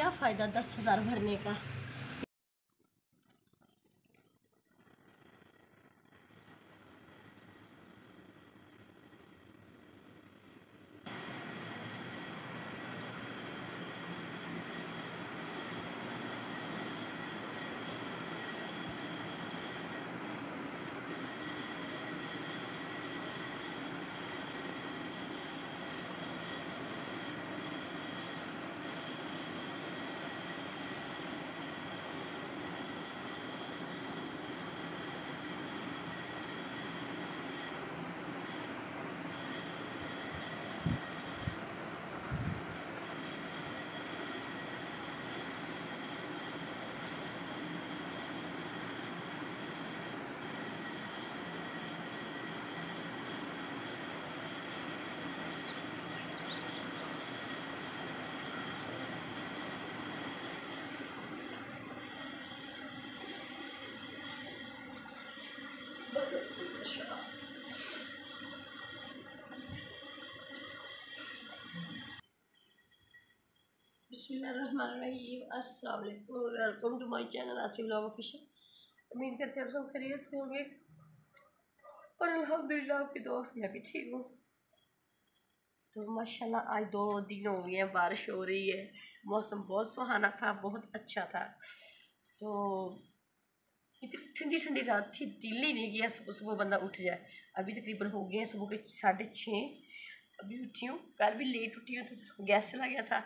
کیا فائدہ دس ہزار بھرنے کا؟ بسم اللہ الرحمن الرحیم السلام علیکم welcome to my channel Asif blog official امید کرتے ہیں آپ سب خیریت سے ہوں گے اور الحمدللہ آپ کے دوست میں بھی ٹھیک ہوں تو ماشاءاللہ، آج دو دن ہو گئے ہیں، بارش ہو رہی ہے۔ موسم بہت سہانا تھا، بہت اچھا تھا۔ تو اتنی ٹھنڈی ٹھنڈی رات تھی، دل ہی نہیں گیا، صبح صبح بندہ اٹھ جائے۔ ابھی تقریباً ہو گئے ہیں، صبح کے ساڑھے چھ۔ ابھی اٹھی ہوں۔ کل بھی لیٹ اٹھی ہوں تو گیس چلا گیا تھا۔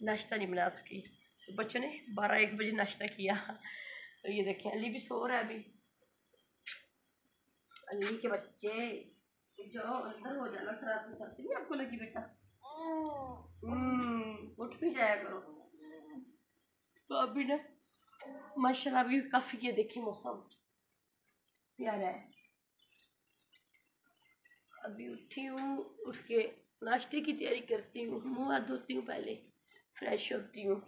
ناشتہ نہیں بنا سکی۔ تو بچوں نے بارہ ایک بجے ناشتہ کیا۔ تو یہ دیکھیں، علی بھی سو رہا ہے ابھی۔ علی کے بچے۔ جاؤ، اندر ہو جانا خراب تو سکتی نہیں آپ کو لگی بیٹا۔ اٹھ بھی جایا کرو۔ تو ابھی نا ماشاء اللہ ابھی کافی یہ دیکھیں موسم۔ پیارا ہے۔ ابھی اٹھی ہوں، اٹھ کے ناشتے کی تیاری کرتی ہوں، منہ ہاتھ دھوتی ہوں پہلے فریش ہوتی ہوں۔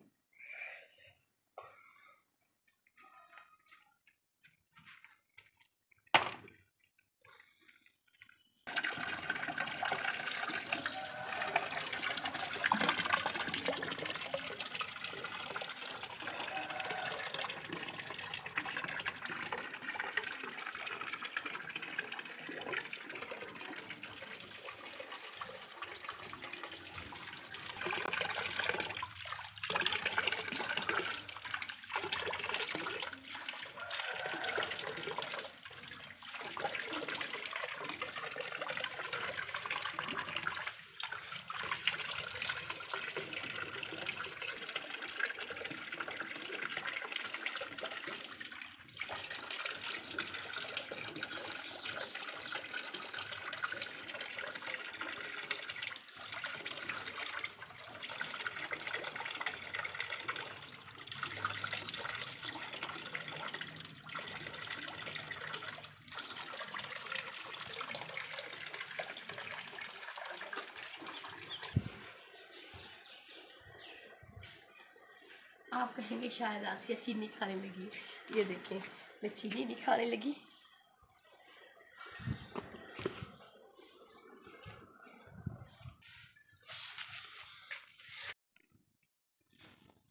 آپ کہیں گے شاید آسیہ چینی کھانے لگی۔ یہ دیکھیں، میں چینی نہیں کھانے لگی۔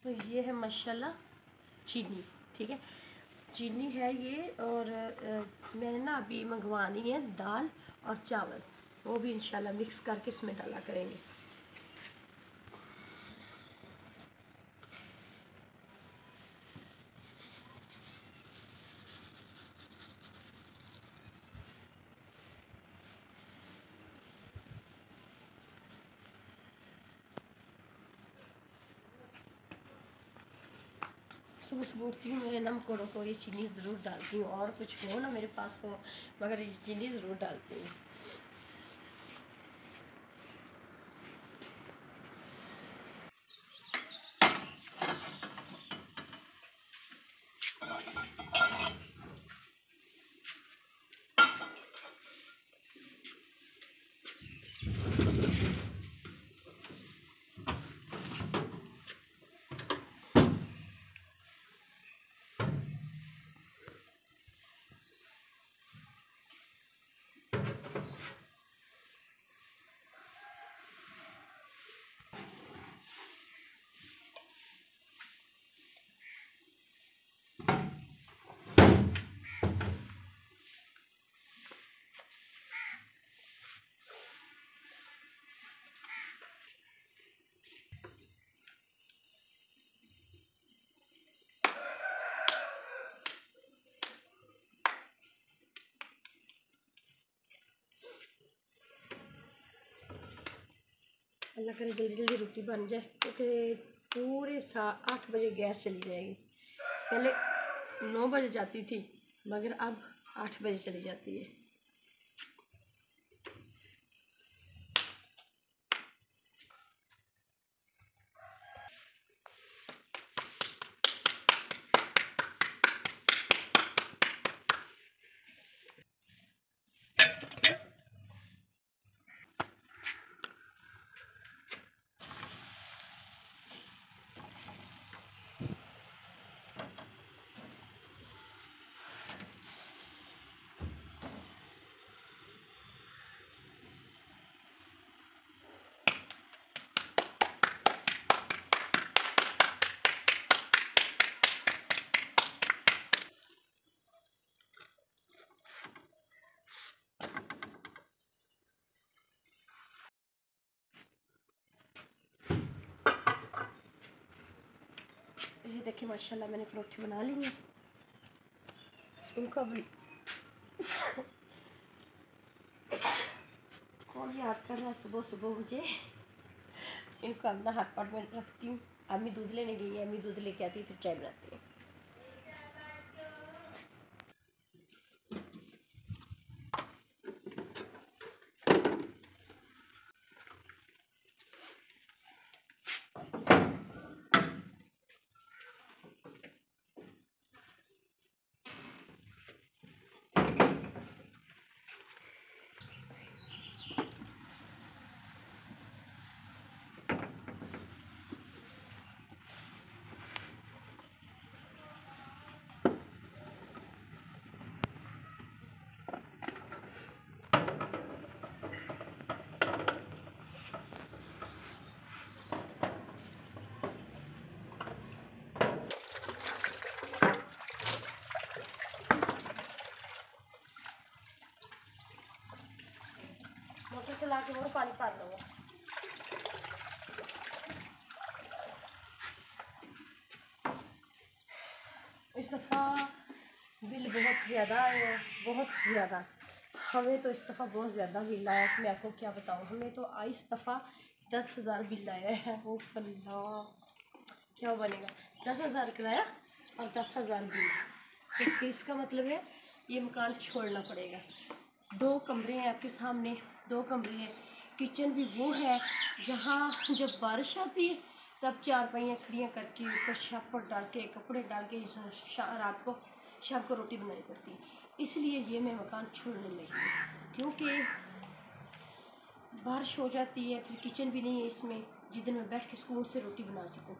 تو یہ ہے ماشاءاللہ چینی، ٹھیک ہے؟ چینی ہے یہ اور میں نے نا ابھی منگوانی ہے دال اور چاول، وہ بھی انشاءاللہ مکس کر کے اس میں ڈالا کریں گے۔ صبح صبح اٹھتی ہوں میں نم کوڑوں کو یہ چینی ضرور ڈالتی ہوں، اور کچھ ہو نہ میرے پاس ہو مگر یہ چینی ضرور ڈالتی ہوں۔ اللہ کرے جلدی جلدی روٹی بن جائے کیونکہ پورے سا آٹھ بجے گیس چلی جائے گی پہلے نو بجے جاتی تھی مگر اب آٹھ بجے چلی جاتی ہے یہ دیکھیں ماشاءاللہ میں نے پروٹھی بنا لی ہے ان کو ابھی کون یاد کر رہا ہے؟ صبح صبح مجھے۔ ان کو اپنا ہاتھ پاٹ میں رکھتی ہوں۔ امی دودھ لینے گئی ہے امی دودھ لے کے آتی ہے پھر چائے بناتی ہے موٹر کے وہ پانی پال لوں اس دفعہ بل بہت زیادہ آئے بہت زیادہ ہمیں تو اس دفعہ بہت زیادہ بل آیا ہے میں آپ کو کیا بتاؤں ہمیں تو اس دفعہ دس ہزار بل آیا ہے وہ اللہ کیا بنے گا دس ہزار کرایہ اور دس ہزار بل تو اس کا مطلب ہے یہ مکان چھوڑنا پڑے گا دو کمرے ہیں آپ کے سامنے، دو کمرے ہیں۔ کچن بھی وہ ہے جہاں جب بارش آتی ہے، تب چار پہیاں کھڑیاں کر کے اوپر شاپر ڈال کے، کپڑے ڈال کے رات کو شام کو روٹی بنانی پڑتی ہے۔ اس لیے یہ میں مکان چھوڑنے لگی ہوں۔ کیونکہ بارش ہو جاتی ہے، پھر کچن بھی نہیں ہے اس میں جدن میں بیٹھ کے سکون سے روٹی بنا سکوں۔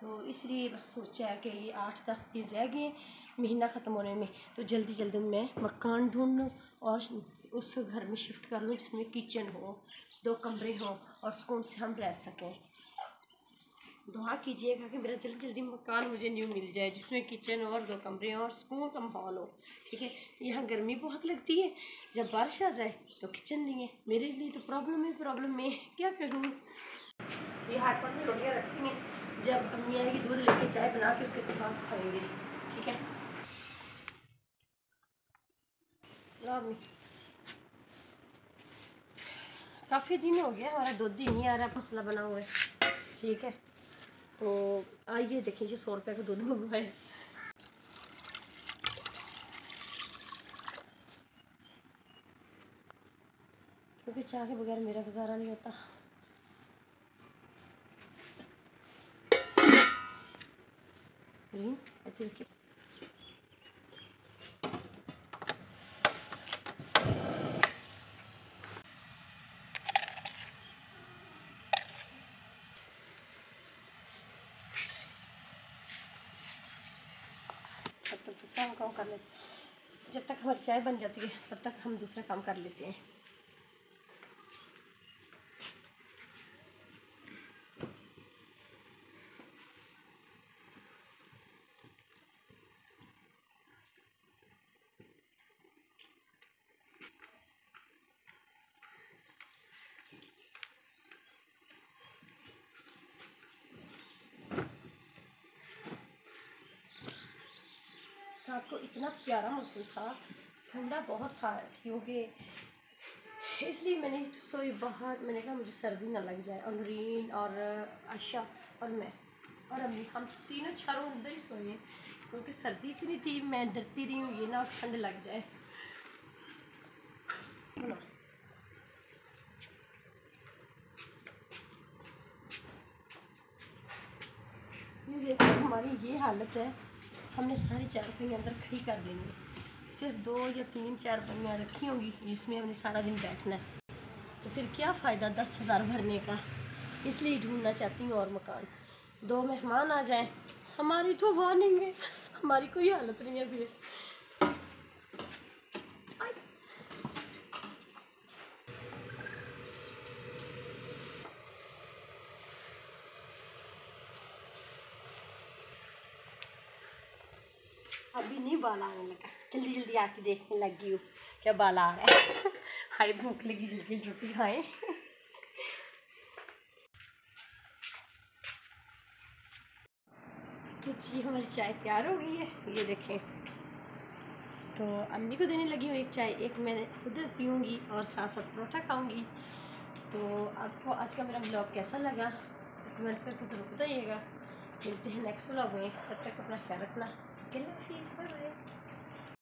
تو اس لیے بس سوچا ہے کہ یہ آٹھ دس دن رہ گئے ہیں، مہینہ ختم ہونے میں۔ تو جلدی جلدی میں مکان ڈھونڈ لوں اور اس گھر میں شفٹ کر لوں جس میں کچن ہو، دو کمرے ہوں اور سکون سے ہم رہ سکیں۔ دعا کیجیے گا کہ میرا جلدی جلدی مکان مجھے نیو مل جائے، جس میں کچن اور دو کمرے ہوں اور سکون کا ماحول ہو۔ ٹھیک ہے؟ یہاں گرمی بہت لگتی ہے۔ جب بارش آ جائے تو کچن نہیں ہے۔ میرے لیے تو پرابلم ہی پرابلم میں کیا کروں؟ یہ ہاتھ پر میں روٹیاں رکھتی ہیں۔ جب امی آئے گی دودھ لے کے چائے بنا کے اس کے ساتھ کھائیں گے۔ ٹھیک ہے؟ لا امی۔ کافی دن ہو گیا، ہمارا دودھ ہی نہیں آ رہا مسئلہ بنا ہوا ہے۔ ٹھیک ہے۔ تو آئیے دیکھیں جی سو روپے کا دودھ منگوایا ہے۔ کیونکہ چاہ کے بغیر میرا گزارا نہیں ہوتا۔ رین ایسے رکھیے۔ کام کر لیتے جب تک ہماری چائے بن جاتی ہے، تب تک ہم دوسرا کام کر لیتے ہیں۔ رات کو اتنا پیارا موسم تھا، ٹھنڈا بہت تھا، کیونکہ اس لیے میں نے سوئی باہر، میں نے کہا مجھے سردی نہ لگ جائے، اور نورین اور عائشہ اور میں اور امی، ہم تینوں چاروں اندر ہی سوئے کیونکہ سردی اتنی تھی، میں ڈرتی رہی ہوں، یہ نہ ٹھنڈ لگ جائے۔ یہ دیکھو، ہماری یہ حالت ہے۔ ہم نے ساری چار پہیاں اندر کھڑی کر دینی ہے۔ صرف دو یا تین چار پہیاں رکھی ہوں گی، جس میں ہم نے سارا دن بیٹھنا ہے۔ تو پھر کیا فائدہ دس ہزار بھرنے کا؟ اس لیے ڈھونڈنا چاہتی ہوں اور مکان۔ دو مہمان آ جائیں۔ ہماری تو وارننگ ہے، ہماری کوئی حالت نہیں ہے۔ پھر ابھی نہیں بال آنے لگا جلدی جلدی آ کے دیکھنے لگی ہوں کیا بال آ رہا ہے ہائی بھوک لگی، جلدی روٹی کھائیں۔ تو جی ہماری چائے تیار ہو گئی ہے۔ یہ دیکھیں۔ تو امی کو دینے لگی ہوں ایک چائے۔ ایک میں خود پیوں گی اور ساتھ ساتھ پروٹھا کھاؤں گی۔ تو آپ کو آج کا میرا بلاگ کیسا لگا؟ ریکویسٹ کر کے ضرور بتائیے گا۔ ملتے ہیں نیکسٹ بلاگ میں۔ تب تک اپنا خیال رکھنا۔ Get in the face, bye bye.